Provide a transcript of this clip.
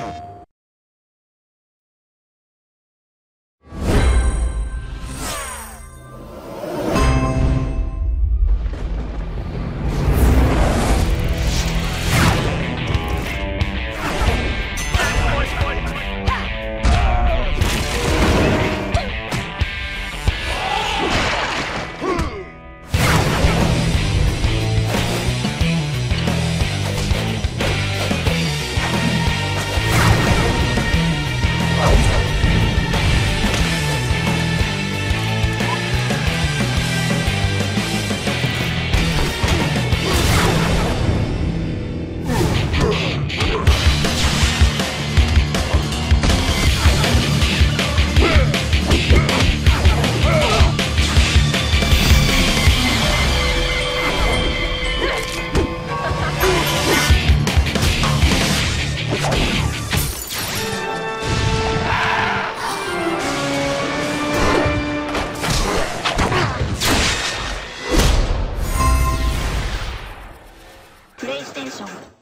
Oh. プレイステーション。